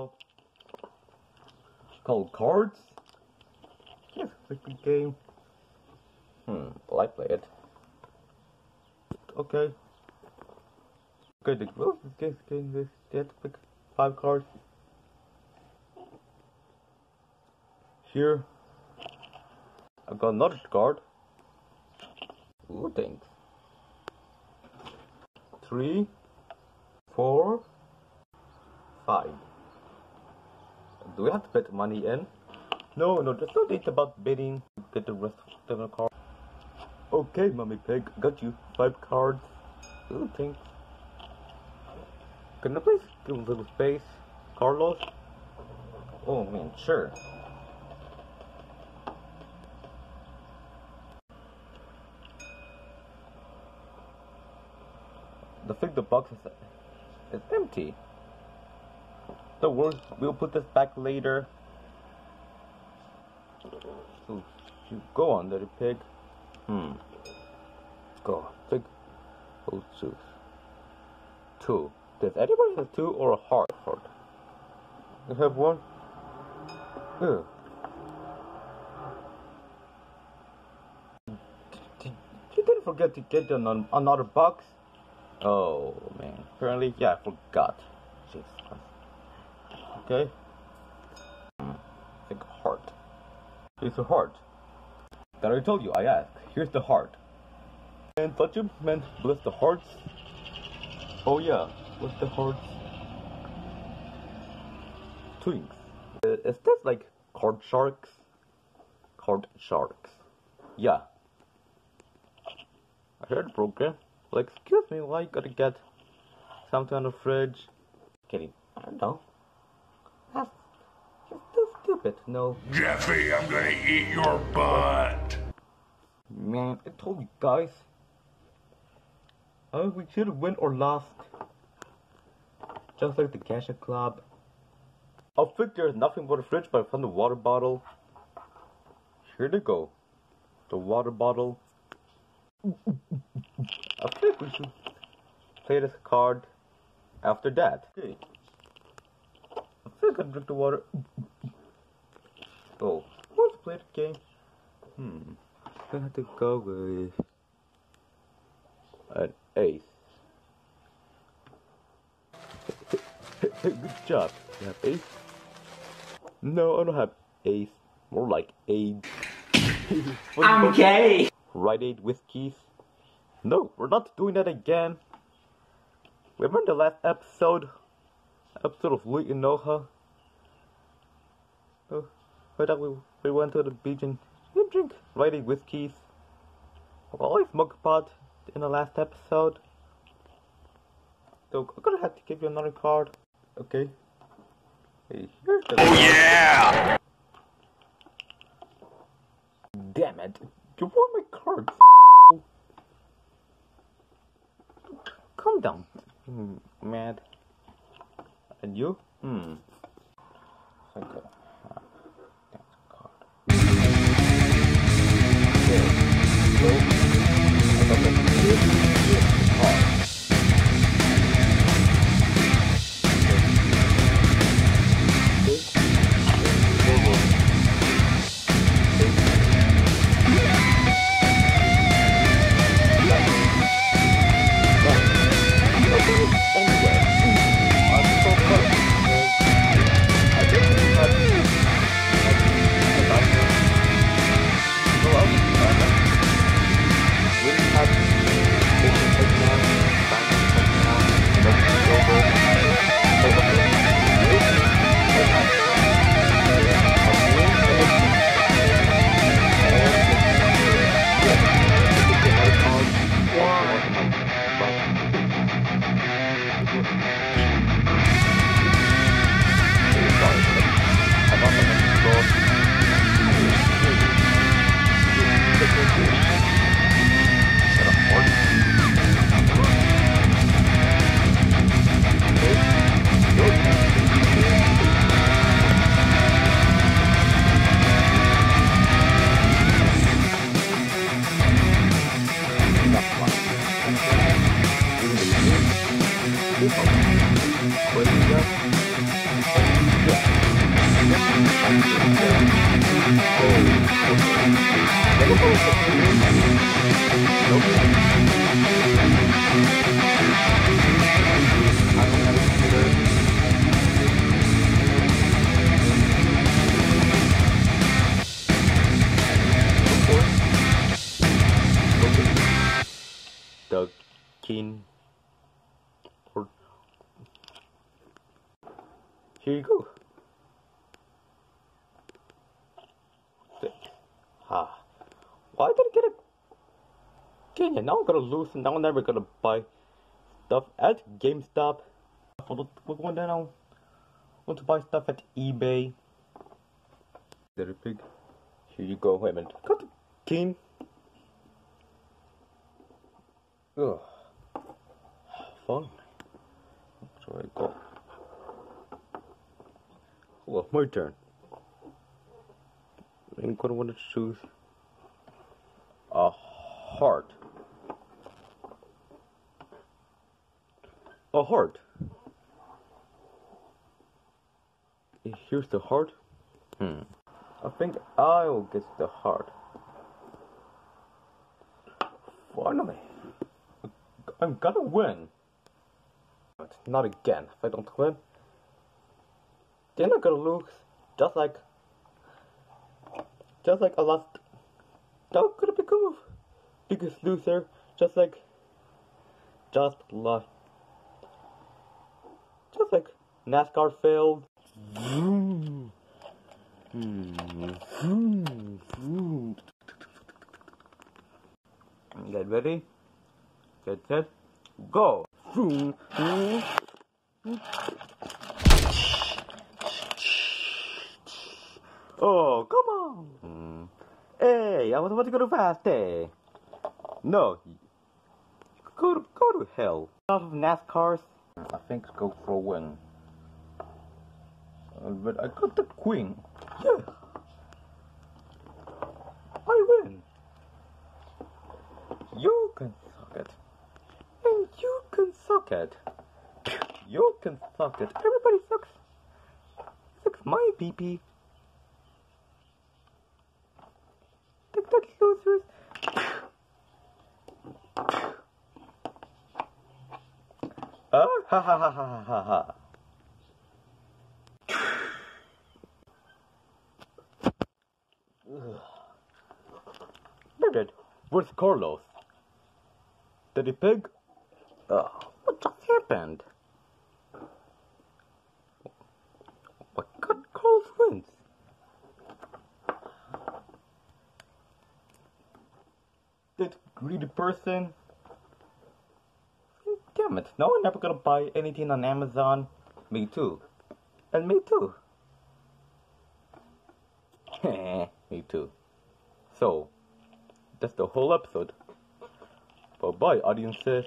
now. Called Cards? Yes, it's game. Hmm, well, I play it. Okay. Okay, the rules of this game is you have to pick five cards. Here, I got another card. Ooh, thanks. Three, four, five. Do we have to put money in? No, no, there's no need about bidding. Get the rest of the card. Okay, mommy pig, got you five cards. Ooh, thanks. Can I please give a little space, Carlos? Oh man, sure. The thing the box is, is empty. Don't worry, we'll put this back later. So, you go on, little pig. Hmm. Go, pig. Oh, choose. Two. Does anybody have two or a heart? Heart. You have one? Yeah. You didn't forget to get an, another box? Oh man, apparently, yeah, I forgot. Christ. Okay. Think heart. Here's the heart. That I told you, I asked. Here's the heart. And touch him, man, bless the hearts. Oh yeah, bless the hearts. Twinks. Uh, is this like card sharks? Card sharks. Yeah. I heard program. Like, excuse me, why you gotta get something on the fridge? Kidding. I don't know. That's just too stupid. No. Jeffy, I'm gonna eat your butt. Man, I told you guys. Oh, we should have win or lost. Just like the Gacha Club. I think there's nothing but a fridge, but I found the water bottle. Here they go. The water bottle. I think we should play this card after that. Okay. I think drink the water. Oh, let's play the game. Hmm. I have to go with an ace. Good job. You have ace? No, I don't have ace. More like AIDS. I'm gay. Rite Aid whiskeys. No, we're not doing that again. Remember the last episode? Episode of Louie Hinoja? Oh, I thought we, we went to the beach and we drink Rite Aid whiskeys. Well, I smoked pot in the last episode. So I'm gonna have to give you another card. Okay. Hey, here's the Oh yeah! Damn it. You want my cards? Calm down. Hmm, mad. And you? Hmm. Okay. Got here you go. Ah, why did I get a Kenya? Now I'm gonna lose, and now I'm never gonna buy stuff at GameStop. We're going down. Want to buy stuff at eBay? Little pig. Here you go. Wait a minute. Got the king. Ugh. Fun. So I go. Well, my turn. I'm gonna want to choose a heart. A heart. Here's the heart. Hmm. I think I'll get the heart. Finally. I'm gonna win. But not again. If I don't win, then I'm gonna lose. Just like, just like I lost. That's gonna become a biggest loser. Just like, just lost. Just like NASCAR failed. Vroom. Vroom. Vroom. Get ready. Get set. Go. Vroom. Vroom. Oh, come on. Hmm. Hey, I was about to go too fast, eh? No. Go to, go to hell. Off of NASCARs. I think go for a win. Uh, but I got the queen. Yeah. I win. You can suck it. And you can suck it. You can suck it. Everybody sucks. Sucks my pee-pee. Take that, losers. Ah, ha ha ha ha ha ha. David, where's Carlos? He pig? Oh, what just happened? What got Carlos wins? That greedy person. Damn it, no one ever gonna buy anything on Amazon. Me too. And me too. me too. So, that's the whole episode. Bye bye, audiences.